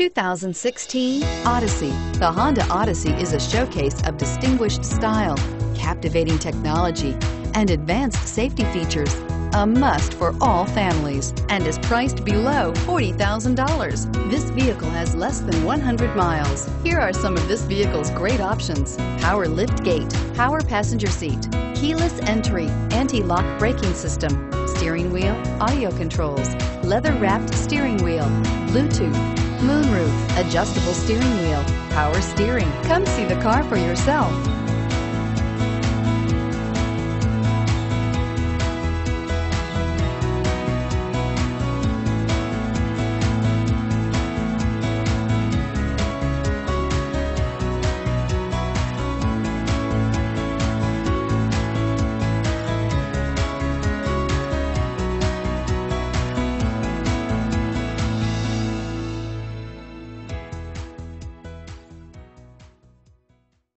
2016 Odyssey. The Honda Odyssey is a showcase of distinguished style, captivating technology, and advanced safety features. A must for all families and is priced below $40,000. This vehicle has less than 100 miles. Here are some of this vehicle's great options. Power lift gate, power passenger seat, keyless entry, anti-lock braking system, steering wheel, audio controls, leather wrapped steering wheel, Bluetooth, moonroof, adjustable steering wheel, power steering. Come see the car for yourself.